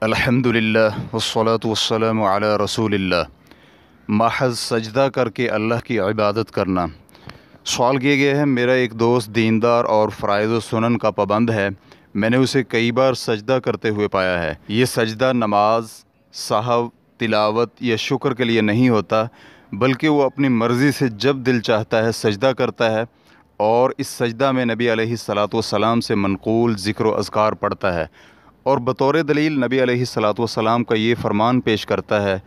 الحمد للہ والصلاة والسلام علی رسول اللہ محض سجدہ کر کے اللہ کی عبادت کرنا۔ سوال کیا گیا ہے میرا ایک دوست دیندار اور فرائض و سنن کا پابند ہے۔ میں نے اسے کئی بار سجدہ کرتے ہوئے پایا ہے۔ یہ سجدہ نماز صاحب تلاوت یا شکر کے لیے نہیں ہوتا، بلکہ وہ اپنی مرضی سے جب دل چاہتا ہے سجدہ کرتا ہے۔ اور اس سجدہ میں نبی علیہ الصلاۃ والسلام سے منقول ذکر و اذکار پڑھتا ہے۔ اور بطور دلیل نبی علیہ الصلاۃ والسلام کا یہ فرمان پیش کرتا ہے،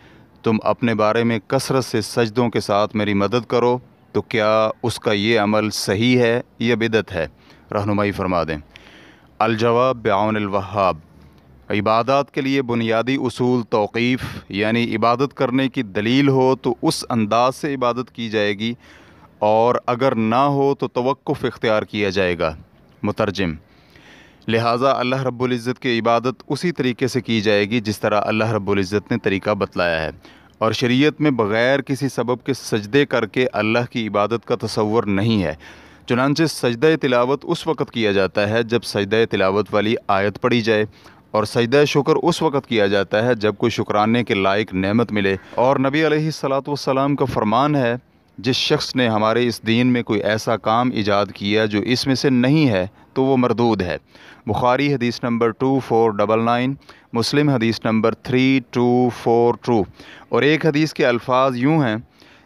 تم اپنے بارے میں کثرت سے سجدوں کے ساتھ میری مدد کرو، تو کیا اس کا یہ عمل صحیح ہے یا بدت ہے؟ رہنمائی فرما دیں۔ الجواب بعون الوہاب۔ عبادات کے لیے بنیادی اصول توقیف یعنی عبادت کرنے کی دلیل ہو تو اس انداز سے عبادت کی جائے گی، اور اگر نہ ہو تو توقف اختیار کیا جائے گا۔ مترجم۔ لہٰذا اللہ رب العزت کی عبادت اسی طریقے سے کی جائے گی جس طرح اللہ رب العزت نے طریقہ بتلایا ہے۔ اور شریعت میں بغیر کسی سبب کے سجدے کر کے اللہ کی عبادت کا تصور نہیں ہے۔ چنانچہ سجدہ تلاوت اس وقت کیا جاتا ہے جب سجدہ تلاوت والی آیت پڑھی جائے اور سجدہ شکر اس وقت کیا جاتا ہے جب کوئی شکرانے کے لائق نعمت ملے۔ اور نبی علیہ الصلاۃ والسلام کا فرمان ہے جس شخص نے ہمارے اس دین میں کوئی ایسا کام ایجاد کیا جو اس میں سے نہیں ہے، تو وہ مردود ہے۔ بخاری حدیث number two four double nine Muslim حدیث number three two four two اور ایک حدیث کے الفاظ یوں ہیں،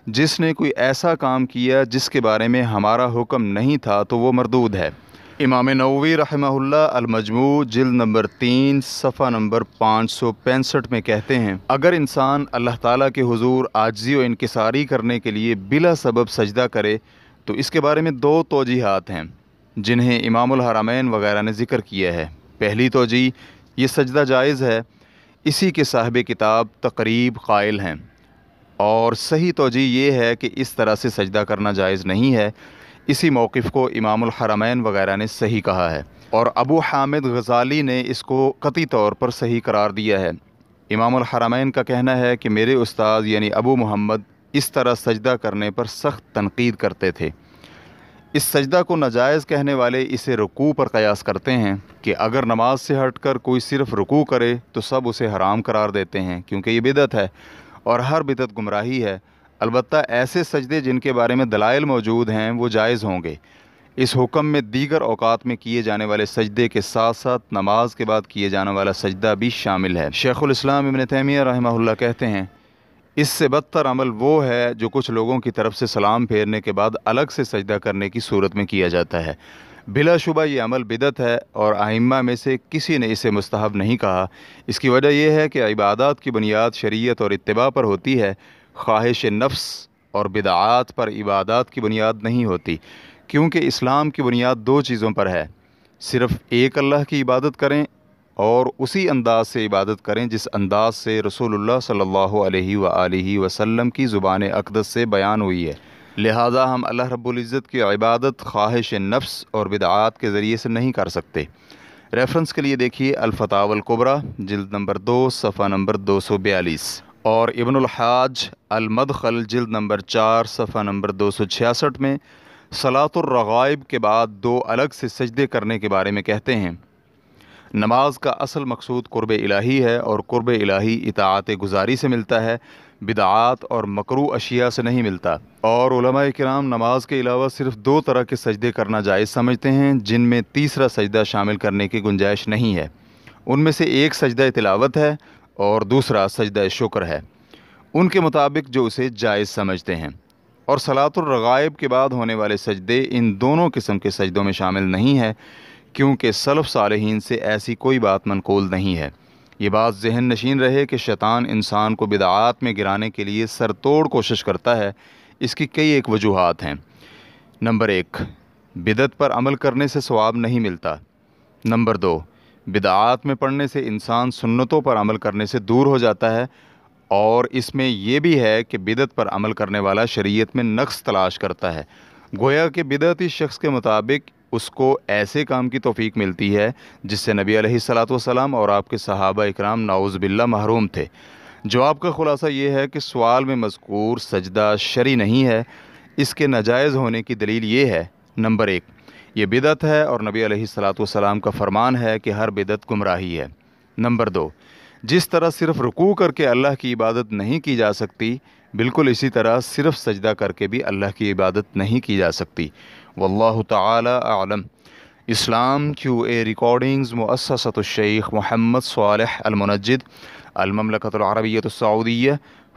جس نے کوئی ایسا کام کیا جس کے بارے میں ہمارا حکم نہیں تھا، تو وہ مردود ہے۔ امام نووی رحمہ اللہ المجموع جلد نمبر تین، صفحہ نمبر پانچ سو پینسٹھ میں کہتے ہیں، اگر انسان اللہ تعالیٰ کے حضور آجزی و انکساری کرنے کے لیے بلا سبب سجدہ کرے، تو اس کے بارے میں دو توجیحات ہیں، جنہیں امام الحرمین وغیرہ نے ذکر کیا ہے۔ پہلی توجہ یہ سجدہ جائز ہے، اسی کے صاحب کتاب تقریب قائل ہیں۔ اور صحیح توجہ یہ ہے کہ اس طرح سے سجدہ کرنا جائز نہیں ہے اسی موقف کو امام الحرمین وغیرہ نے صحیح کہا ہے اور ابو حامد غزالی نے اس کو قطعی طور پر صحیح قرار دیا ہے۔ امام الحرمین کا کہنا ہے کہ میرے استاد یعنی ابو محمد اس طرح سجدہ کرنے پر سخت تنقید کرتے تھے۔ اس سجدہ کو ناجائز کہنے والے اسے رکوع پر قیاس کرتے ہیں کہ اگر نماز سے ہٹ کر کوئی صرف رکوع کرے تو سب اسے حرام قرار دیتے ہیں کیونکہ یہ بدت ہے اور ہر بدت گمراہی ہے۔ البتہ ایسے سجدے جن کے بارے میں دلائل موجود ہیں، وہ جائز ہوں گے۔ اس حکم میں دیگر اوقات میں کیے جانے والے سجدے کے ساتھ ساتھ نماز کے بعد کیے جانے والا سجدہ بھی شامل ہے۔ شیخ الاسلام ابن تیمیہ رحمہ اللہ کہتے ہیں، اس سے بدتر عمل وہ ہے جو کچھ لوگوں کی طرف سے سلام پھیرنے کے بعد الگ سے سجدہ کرنے کی صورت میں کیا جاتا ہے۔ بلا شبہ یہ عمل بدت ہے اور آئمہ میں سے کسی نے اسے مستحب نہیں کہا۔ اس کی وجہ یہ ہے کہ عبادات کی بنیاد شریعت اور اتباع پر ہوتی ہے۔ خواہش نفس اور بدعات پر عبادات کی بنیاد نہیں ہوتی، کیونکہ اسلام کی بنیاد دو چیزوں پر ہے۔ صرف ایک اللہ کی عبادت کریں اور اسی انداز سے عبادت کریں جس انداز سے رسول اللہ صلی اللہ علیہ و وسلم کی زبان اقدس سے بیان ہوئی ہے۔ لہٰذا ہم اللہ رب العزت کی عبادت خواہش نفس اور بدعات کے ذریعے سے نہیں کر سکتے۔ ریفرنس کے لیے دیکھیے الفتاو القبرہ جلد نمبر دو، صفحہ نمبر دو سو بیالیس۔ اور ابن الحاج المدخل جلد نمبر چار، صفحہ نمبر دو سو چھیاسٹھ میں صلاۃ الرغائب کے بعد دو الگ سے سجدے کرنے کے بارے میں کہتے ہیں۔ نماز کا اصل مقصود قرب الہی ہے اور قرب الہی اطاعت گزاری سے ملتا ہے، بدعات اور مکرو اشیاء سے نہیں ملتا۔ اور علماء کرام نماز کے علاوہ صرف دو طرح کے سجدے کرنا جائز سمجھتے ہیں، جن میں تیسرا سجدہ شامل کرنے کی گنجائش نہیں ہے۔ ان میں سے ایک سجدہ تلاوت ہے اور دوسرا سجدہ شکر ہے۔ ان کے مطابق جو اسے جائز سمجھتے ہیں۔ اور صلاۃ الرغائب کے بعد ہونے والے سجدے ان دونوں قسم کے سجدوں میں شامل نہیں ہے کیونکہ صلف صالحین سے ایسی کوئی بات منقول نہیں ہے۔ یہ بات ذہن نشین رہے کہ شیطان انسان کو بدعات میں گرانے کے لیے سر توڑ کوشش کرتا ہے، اس کی کئی ایک وجوہات ہیں۔ نمبر ایک بدت پر عمل کرنے سے ثواب نہیں ملتا۔ نمبر دو بدعات میں پڑھنے سے انسان سنتوں پر عمل کرنے سے دور ہو جاتا ہے اور اس میں یہ بھی ہے کہ بدت پر عمل کرنے والا شریعت میں نقص تلاش کرتا ہے۔ گویا کہ بدعتی شخص کے مطابق اس کو ایسے کام کی توفیق ملتی ہے جس سے نبی علیہ السلاۃ والسلام اور آپ کے صحابہ اکرام ناؤز باللہ محروم تھے۔ جواب کا خلاصہ یہ ہے کہ سوال میں مذکور سجدہ شری نہیں ہے۔ اس کے ناجائز ہونے کی دلیل یہ ہے، نمبر ایک یہ بدعت ہے اور نبی علیہ السلاۃ والسلام کا فرمان ہے کہ ہر بدعت گمراہی ہے۔ نمبر دو، جس طرح صرف رکوع کر کے اللہ کی عبادت نہیں کی جا سکتی، بالکل اسی طرح صرف سجدہ کر کے بھی اللہ کی عبادت نہیں کی جا سکتی۔ واللہ تعالی اعلم۔ اسلام کیو اے ریکارڈنگز، مؤسسۃ الشیخ محمد صالح المنجد المملکت العربیت السعودیہ،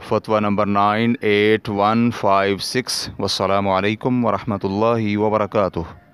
فتویٰ number nine eight one five six. والسلام علیکم ورحمۃ اللہ وبرکاتہ۔